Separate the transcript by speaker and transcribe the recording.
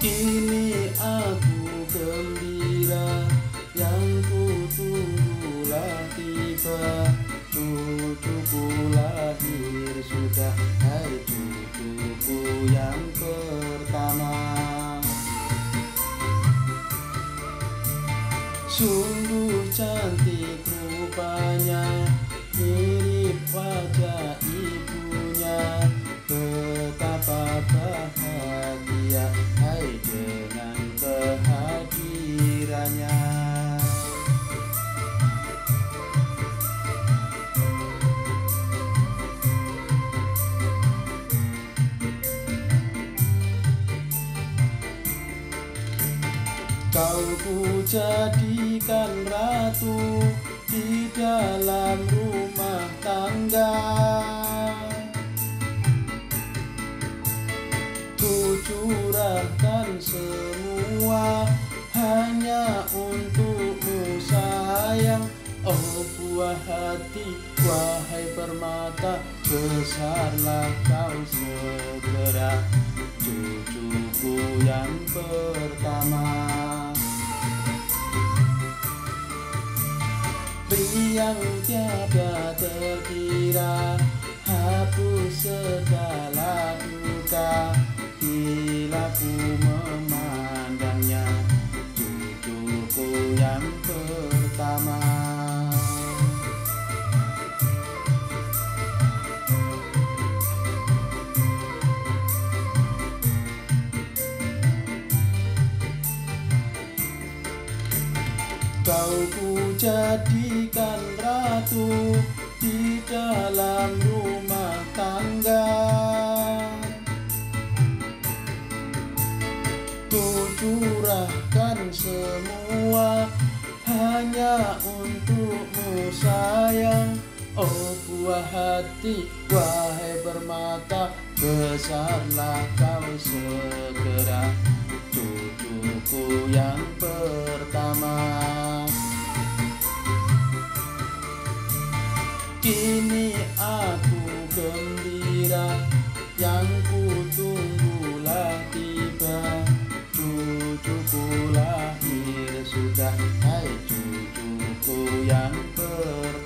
Speaker 1: Kini aku gembira Yang ku tunggulah tiba Cucuku lahir sudah Hai cucuku yang pertama Sungguh cantik kehadirannya Kau ku jadikan ratu di dalam rumah tangga. Ku curahkan semua hanya buah hati, wahai permata Besarlah kau segera. Cucuku yang pertama. Yang tiada terkira Hapus segala duka. Bila ku memandangnya Cucuku yang pertama Kau ku jadikan ratu di dalam rumah tangga. Ku curahkan semua hanya untukmu sayang. Oh buah hati, wahai permata Besarlah kau segera Kini aku gembira Yang ku tunggulah tiba. Cucuku lahir sudah Hai cucuku yang pertama